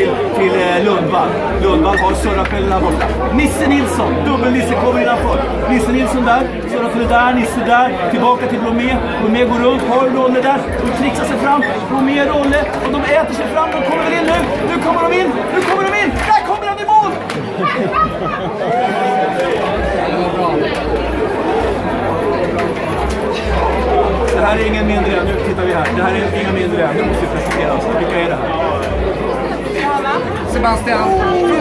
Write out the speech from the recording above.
till, till eh, Lundvall. Lundvall har Sörra-Pelle borta. Nisse Nilsson, dubbel-Nisse kommer innanför. Nisse Nilsson där, Sörra-Pelle där, Nisse där. Tillbaka till Blomé. Blomé går runt, har Rolle där. De trixar sig fram. Blomé, Rolle. Och de äter sig fram. De kommer väl in nu. Nu kommer de in. Nu kommer de in. Där kommer han i mål! Det här är ingen mindre än, nu tittar vi här. Det här är inga mindre än, nu måste vi Sebastian